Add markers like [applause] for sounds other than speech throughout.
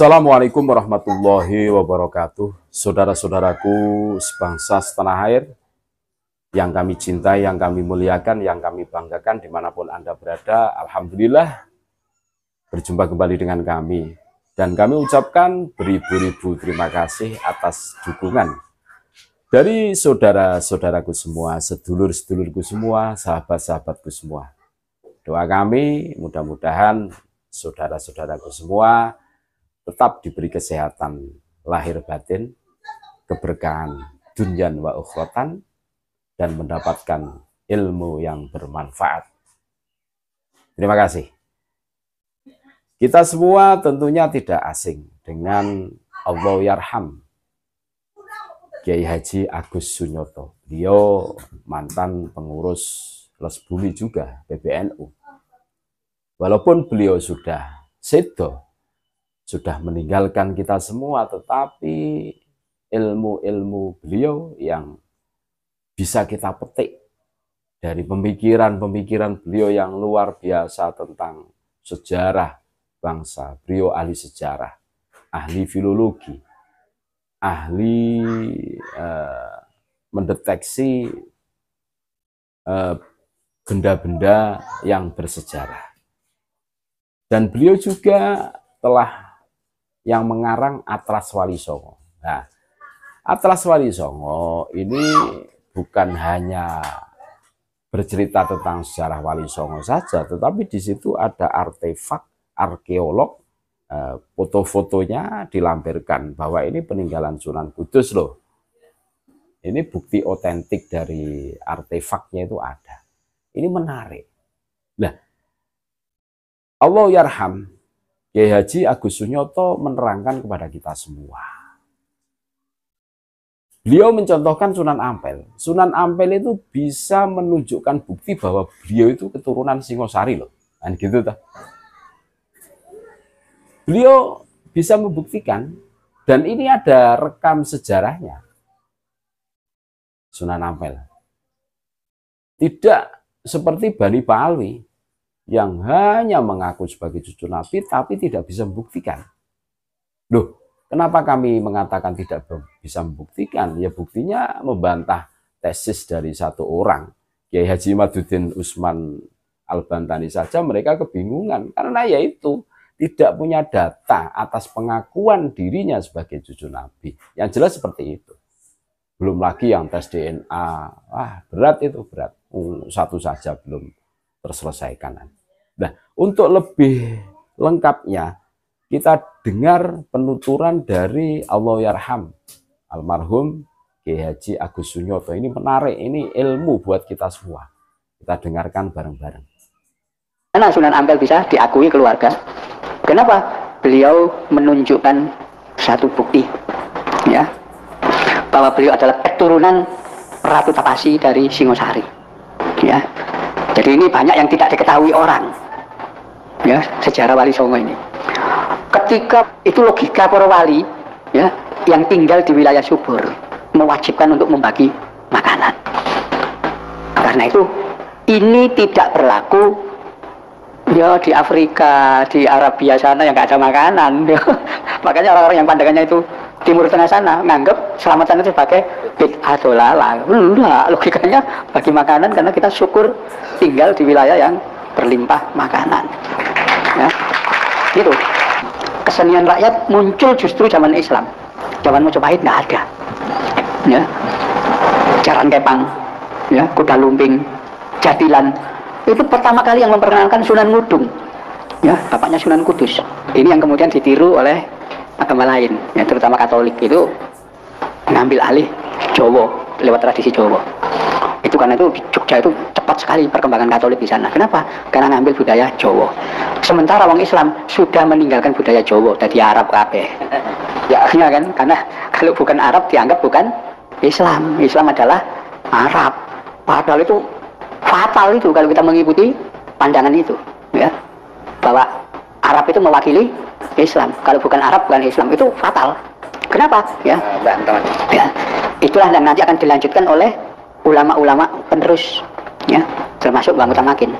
Assalamualaikum warahmatullahi wabarakatuh. Saudara-saudaraku sebangsa setanah air Yang kami cintai, yang kami muliakan, yang kami banggakan di mana pun Anda berada Alhamdulillah Berjumpa kembali dengan kami. Dan kami ucapkan beribu-ribu terima kasih atas dukungan Dari saudara-saudaraku semua, sedulur-sedulurku semua, sahabat-sahabatku semua. Doa kami mudah-mudahan saudara-saudaraku semua tetap diberi kesehatan lahir batin, keberkahan dunyan wa ukhrotan, dan mendapatkan ilmu yang bermanfaat. Terima kasih. Kita semua tentunya tidak asing dengan Allah Yarham, Kiai Haji Agus Sunyoto. Beliau mantan pengurus Les Bumi juga, PBNU. Walaupun beliau sudah sedo, sudah meninggalkan kita semua, tetapi ilmu-ilmu beliau yang bisa kita petik dari pemikiran-pemikiran beliau yang luar biasa tentang sejarah bangsa. Beliau ahli sejarah, ahli filologi, ahli uh, mendeteksi eh, benda-benda uh, yang bersejarah. Dan beliau juga telah yang mengarang Atlas Wali Songo. Nah, Atlas Wali Songo ini bukan hanya bercerita tentang sejarah Wali Songo saja, tetapi di situ ada artefak arkeolog, eh, foto-fotonya dilampirkan bahwa ini peninggalan Sunan Kudus loh. Ini bukti otentik dari artefaknya itu ada. Ini menarik. Nah, Allah yarham Kiai Haji Agus Sunyoto menerangkan kepada kita semua. Beliau mencontohkan Sunan Ampel. Sunan Ampel itu bisa menunjukkan bukti bahwa beliau itu keturunan Singosari loh. Kan gitu tuh. Beliau bisa membuktikan dan ini ada rekam sejarahnya. Sunan Ampel. Tidak seperti Bani Palwi yang hanya mengaku sebagai cucu Nabi tapi tidak bisa membuktikan. Loh, kenapa kami mengatakan tidak bisa membuktikan? Ya buktinya membantah tesis dari satu orang. Kiai Haji Maduddin Usman Al-Bantani saja mereka kebingungan karena yaitu tidak punya data atas pengakuan dirinya sebagai cucu Nabi. Yang jelas seperti itu. Belum lagi yang tes DNA. Wah, berat itu, berat. Hmm, satu saja belum terselesaikan. Nah, untuk lebih lengkapnya, kita dengar penuturan dari Allah Yarham, almarhum Kiai Haji Agus Sunyoto. Ini menarik, ini ilmu buat kita semua. Kita dengarkan bareng-bareng. Karena Sunan Ampel bisa diakui keluarga. Kenapa? Beliau menunjukkan satu bukti, ya, bahwa beliau adalah keturunan Ratu Tapasi dari Singosari. Ya, jadi ini banyak yang tidak diketahui orang ya sejarah wali songo ini. Ketika itu logika para wali ya yang tinggal di wilayah subur mewajibkan untuk membagi makanan. Karena itu ini tidak berlaku ya di Afrika di Arabia sana yang nggak ada makanan ya. [laughs] makanya orang-orang yang pandangannya itu Timur Tengah sana nganggap selamatan itu sebagai bid'ah dolala enggak logikanya bagi makanan karena kita syukur tinggal di wilayah yang berlimpah makanan. Ya. Gitu. Kesenian rakyat muncul justru zaman Islam. Zaman Majapahit nggak ada. Ya. Jaran kepang ya kuda lumping jadilan. Itu pertama kali yang memperkenalkan Sunan Ngudung. Ya bapaknya Sunan Kudus. Ini yang kemudian ditiru oleh agama lain ya terutama Katolik. Itu mengambil alih Jawa lewat tradisi Jawa itu karena itu Jogja itu cepat sekali perkembangan Katolik di sana. Kenapa? Karena ngambil budaya Jawa. Sementara orang Islam sudah meninggalkan budaya Jawa, tadi Arab kabeh. ya, ya kan? Karena kalau bukan Arab dianggap bukan Islam. Islam adalah Arab. Padahal itu fatal itu kalau kita mengikuti pandangan itu, ya. Bahwa Arab itu mewakili Islam. Kalau bukan Arab bukan Islam itu fatal. Kenapa? Ya. ya. Itulah yang nanti akan dilanjutkan oleh ulama-ulama penerus ya termasuk Bang Utamakin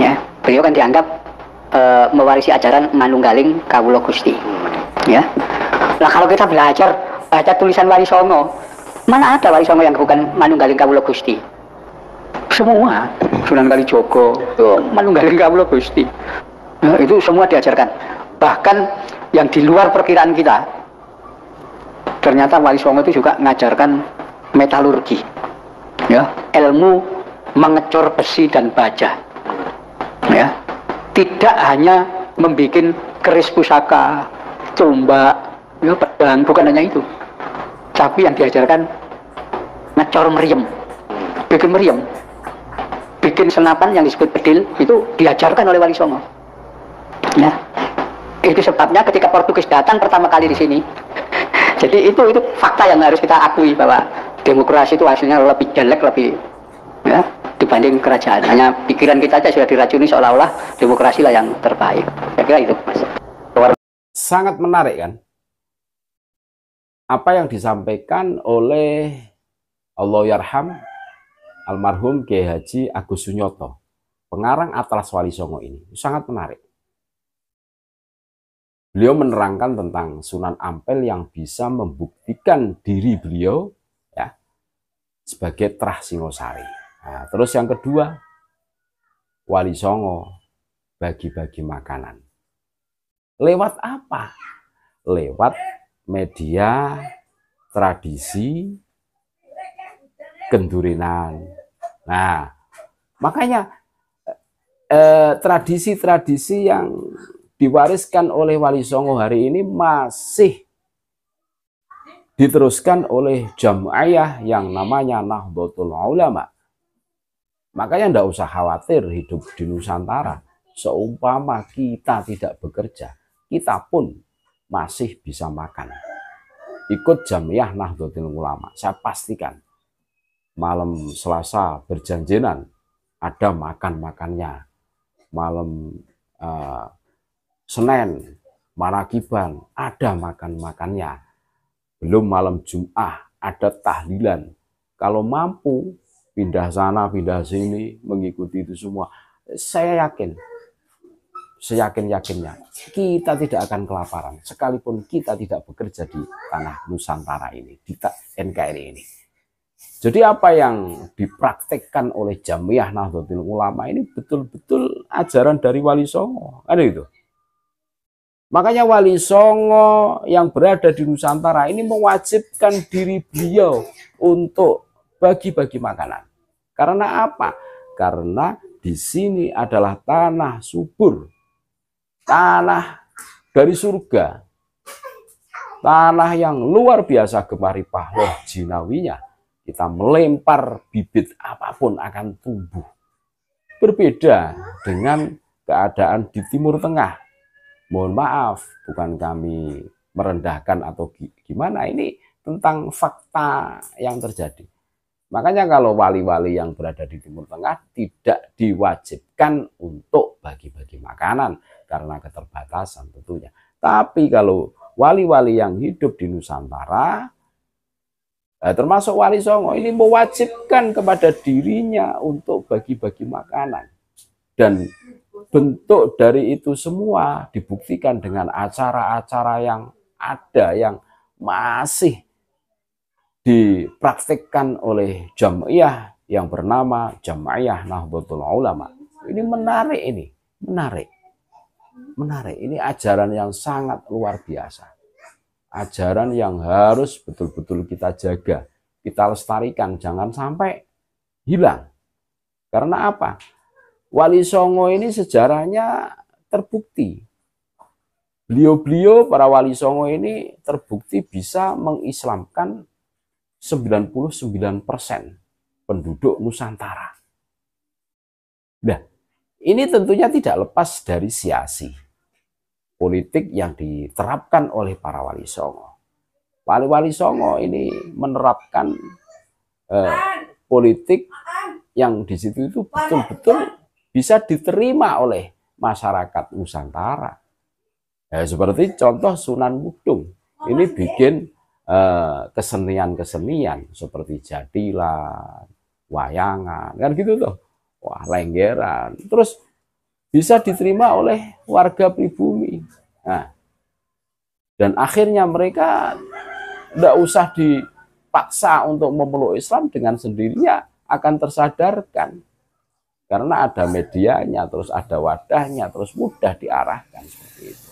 ya beliau kan dianggap e, mewarisi ajaran Manunggaling Kawulo Gusti Ya. Nah kalau kita belajar baca tulisan Wali Songo, mana ada Wali Songo yang bukan Manunggaling Kawula Gusti? Semua Sunan Kalijogo, oh, Manunggaling Kawula Gusti. Ya, itu semua diajarkan. Bahkan yang di luar perkiraan kita, ternyata Wali Songo itu juga mengajarkan metalurgi, ya ilmu mengecor besi dan baja, ya tidak hanya membuat keris pusaka, tombak, ya pedang, bukan hanya itu. Tapi yang diajarkan ngecor meriam, bikin meriam, bikin senapan yang disebut bedil itu diajarkan oleh Wali Songo. Nah, itu sebabnya ketika Portugis datang pertama kali di sini. [laughs] Jadi itu itu fakta yang harus kita akui bahwa demokrasi itu hasilnya lebih jelek, lebih ya dibanding kerajaan. Hanya pikiran kita aja sudah diracuni seolah-olah demokrasi lah yang terbaik. Saya kira itu, Mas. Sangat menarik kan? Apa yang disampaikan oleh Allah Yarham almarhum Kiai Haji Agus Sunyoto, pengarang Atlas Wali Songo ini, sangat menarik. Beliau menerangkan tentang Sunan Ampel yang bisa membuktikan diri beliau sebagai Trah Singosari. Nah, terus yang kedua, Wali Songo bagi-bagi makanan. Lewat apa? Lewat media tradisi kendurinan. Nah, makanya eh, tradisi-tradisi eh, yang diwariskan oleh Wali Songo hari ini masih diteruskan oleh jamaah yang namanya Nahdlatul Ulama. Makanya tidak usah khawatir hidup di Nusantara. Seumpama kita tidak bekerja, kita pun masih bisa makan. Ikut jamiah Nahdlatul Ulama. Saya pastikan malam Selasa berjanjinan ada makan-makannya. Malam uh, Senin, Marakiban, ada makan-makannya. Belum malam Jum'ah, ada tahlilan. Kalau mampu, pindah sana, pindah sini, mengikuti itu semua. Saya yakin, seyakin-yakinnya, kita tidak akan kelaparan. Sekalipun kita tidak bekerja di tanah Nusantara ini, di NKRI ini. Jadi apa yang dipraktekkan oleh Jamiah Nahdlatul Ulama ini betul-betul ajaran dari Wali Songo. Ada itu. Makanya Wali Songo yang berada di Nusantara ini mewajibkan diri beliau untuk bagi-bagi makanan. Karena apa? Karena di sini adalah tanah subur. Tanah dari surga. Tanah yang luar biasa gemari pahloh jinawinya kita melempar bibit apa pun akan tumbuh. Berbeda dengan keadaan di Timur Tengah. Mohon maaf, bukan kami merendahkan atau gimana. Ini tentang fakta yang terjadi. Makanya kalau wali-wali yang berada di Timur Tengah tidak diwajibkan untuk bagi-bagi makanan karena keterbatasan tentunya. Tapi kalau wali-wali yang hidup di Nusantara Nah, termasuk Wali Songo ini mewajibkan kepada dirinya untuk bagi-bagi makanan. Dan bentuk dari itu semua dibuktikan dengan acara-acara yang ada, yang masih dipraktikkan oleh jamiah yang bernama Jamiah Nahdlatul Ulama. Ini menarik ini, menarik. Menarik, ini ajaran yang sangat luar biasa ajaran yang harus betul-betul kita jaga, kita lestarikan, jangan sampai hilang. Karena apa? Wali Songo ini sejarahnya terbukti. Beliau-beliau para wali Songo ini terbukti bisa mengislamkan 99% penduduk Nusantara. Nah, ini tentunya tidak lepas dari siasi politik yang diterapkan oleh para wali songo. Wali-wali songo ini menerapkan eh, politik yang di situ itu betul-betul bisa diterima oleh masyarakat Nusantara. Ya, seperti contoh Sunan Mudung. Ini bikin eh, kesenian-kesenian seperti jadilan, wayangan, kan gitu tuh. Wah, lenggeran. Terus bisa diterima oleh warga pribumi. Nah, Dan akhirnya mereka tidak usah dipaksa untuk memeluk Islam dengan sendirinya akan tersadarkan. Karena ada medianya, terus ada wadahnya, terus mudah diarahkan seperti itu.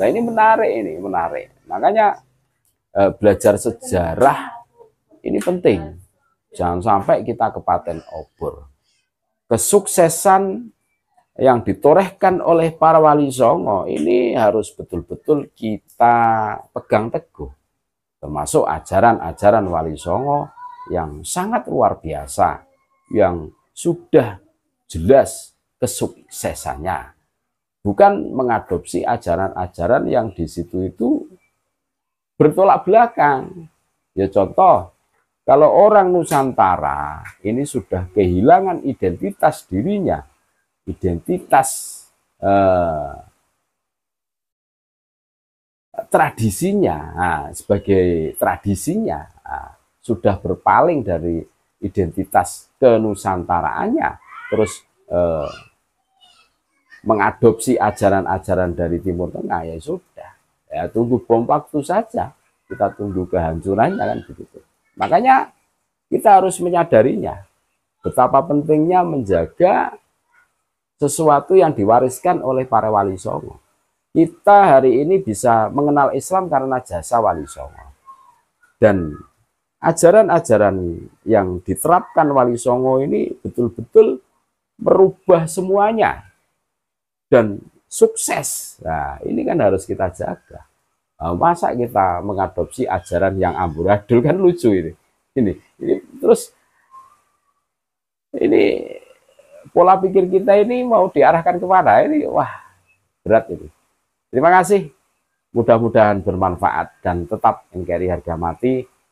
Nah ini menarik ini, menarik. Makanya eh, belajar sejarah ini penting. Jangan sampai kita kepaten obor. Kesuksesan yang ditorehkan oleh para wali songo ini harus betul-betul kita pegang teguh. Termasuk ajaran-ajaran wali songo yang sangat luar biasa, yang sudah jelas kesuksesannya. Bukan mengadopsi ajaran-ajaran yang di situ itu bertolak belakang. Ya contoh, kalau orang Nusantara ini sudah kehilangan identitas dirinya, identitas eh, tradisinya nah, sebagai tradisinya nah, sudah berpaling dari identitas kenusantaraannya terus eh, mengadopsi ajaran-ajaran dari Timur Tengah ya sudah ya tunggu bom waktu saja kita tunggu kehancurannya kan begitu makanya kita harus menyadarinya betapa pentingnya menjaga sesuatu yang diwariskan oleh para wali songo. Kita hari ini bisa mengenal Islam karena jasa wali songo. Dan ajaran-ajaran yang diterapkan wali songo ini betul-betul merubah semuanya. Dan sukses. Nah, ini kan harus kita jaga. Nah, masa kita mengadopsi ajaran yang amburadul kan lucu ini. Ini, ini terus ini pola pikir kita ini mau diarahkan ke mana ini wah berat ini terima kasih mudah-mudahan bermanfaat dan tetap NKRI harga mati